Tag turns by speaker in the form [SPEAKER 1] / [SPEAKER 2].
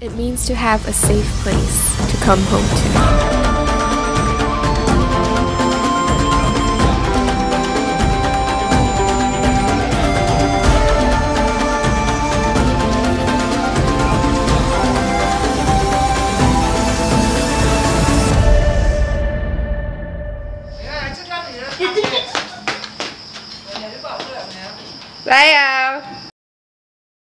[SPEAKER 1] It means to have a safe place to come home to. Bye out.